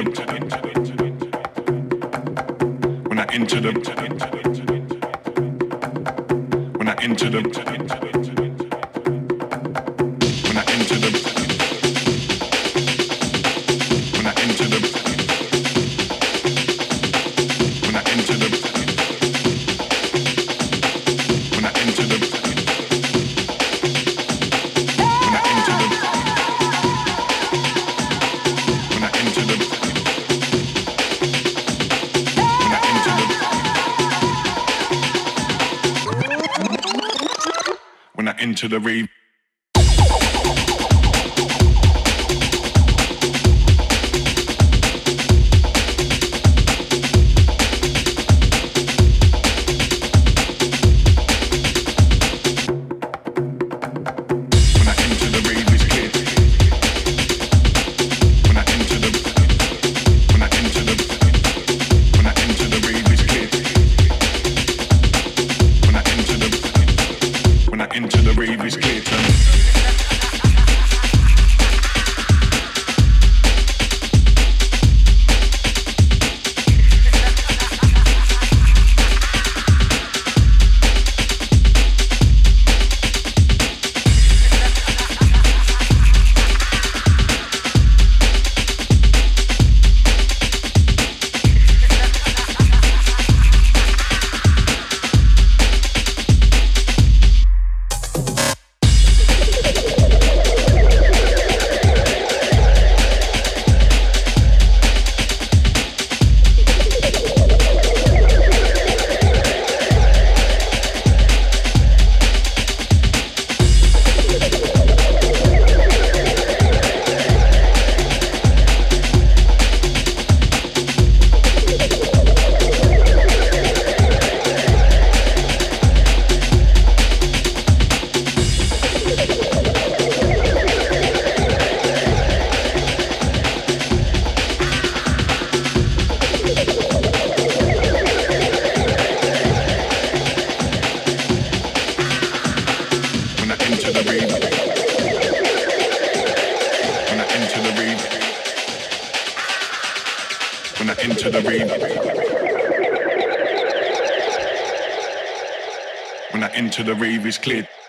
into, into, into. leave is clear.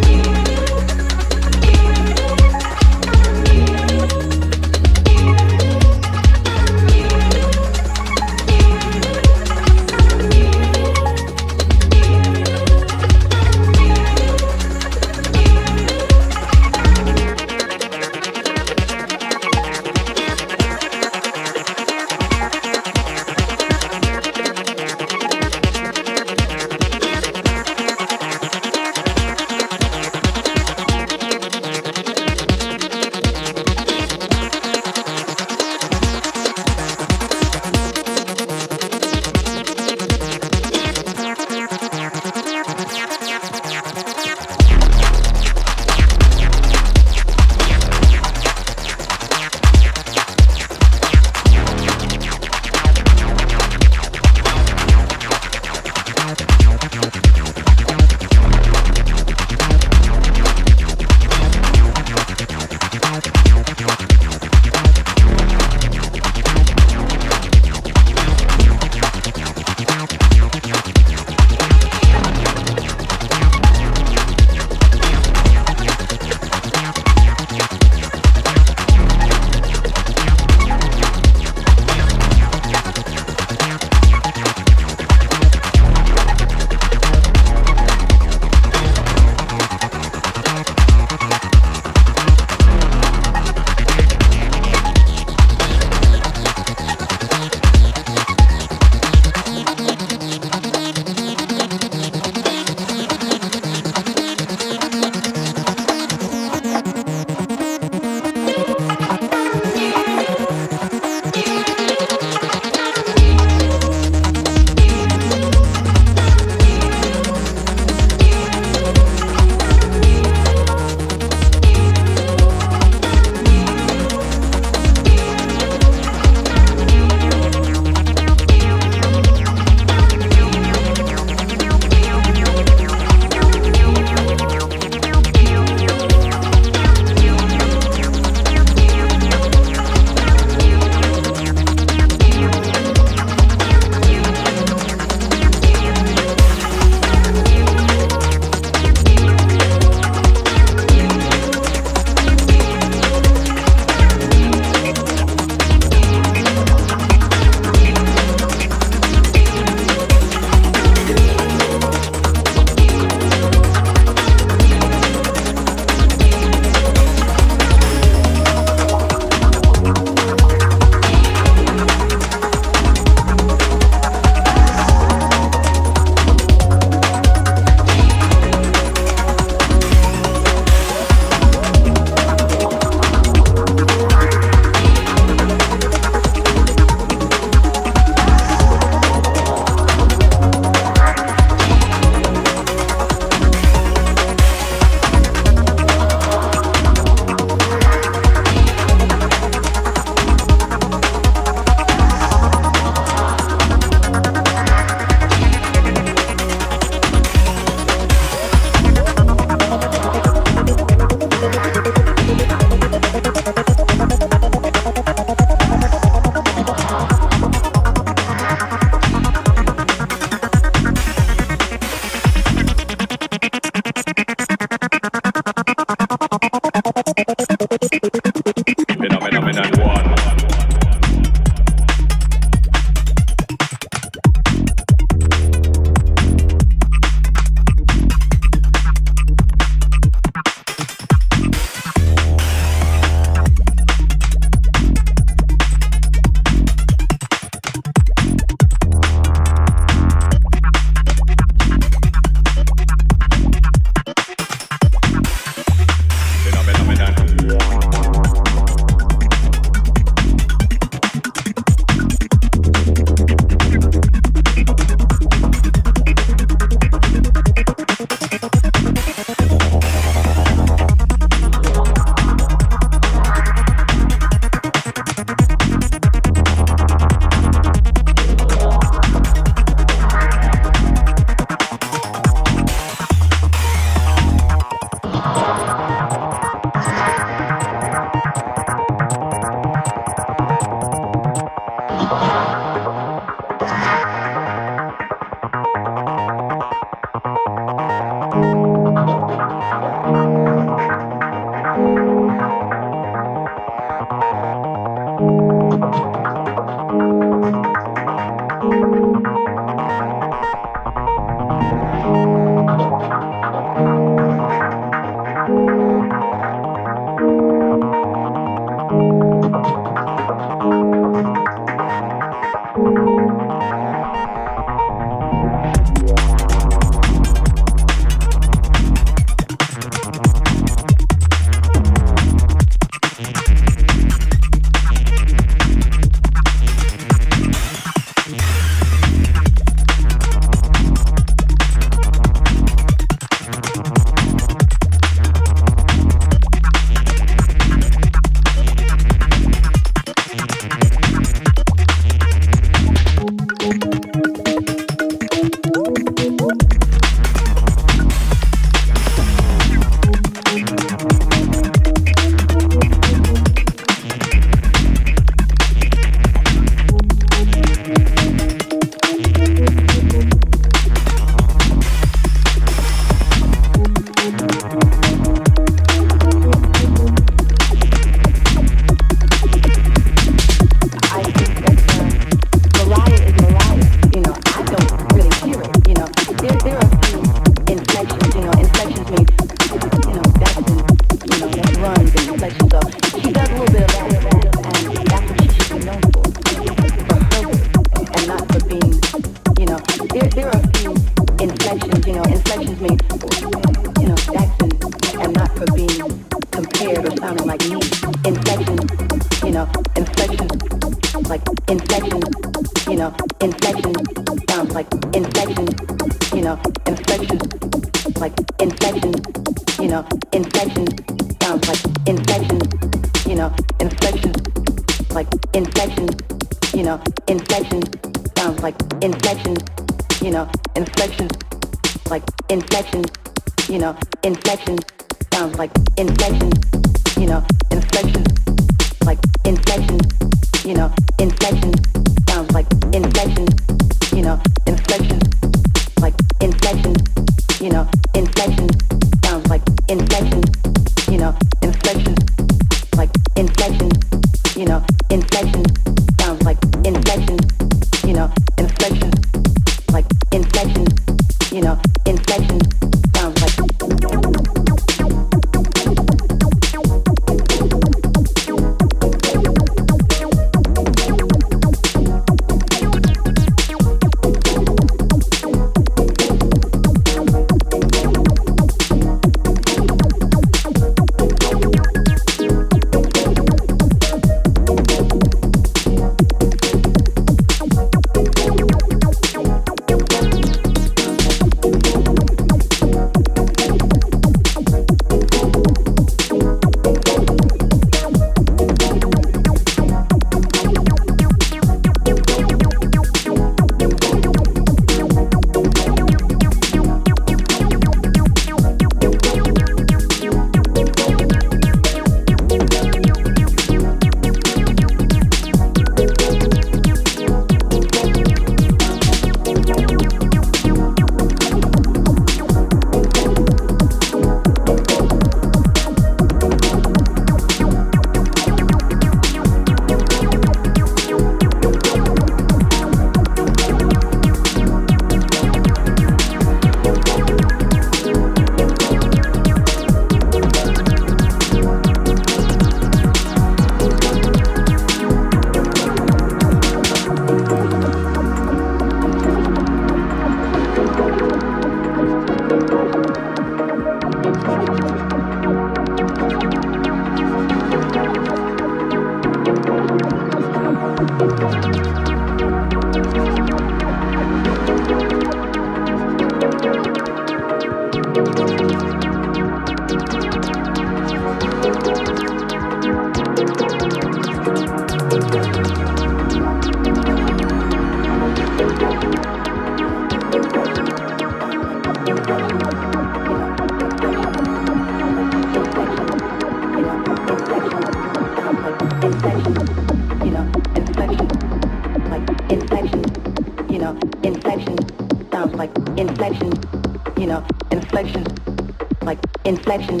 Inflection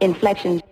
sounds